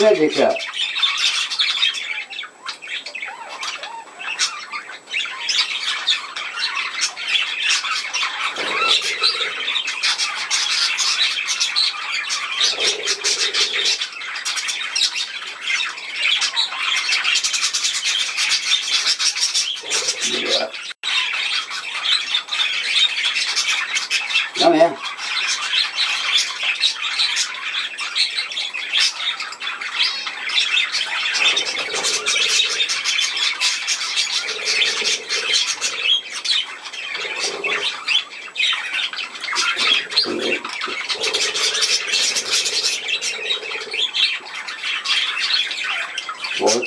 Medica. Yeah. Come here.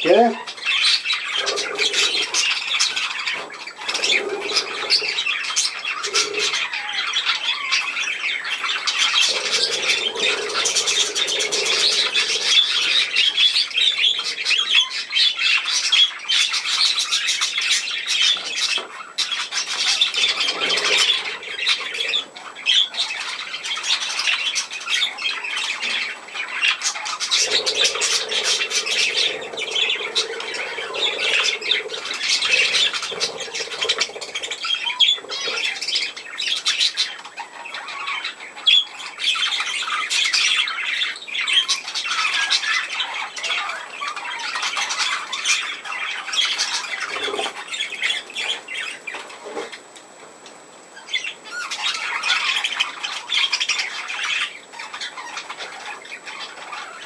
¿Por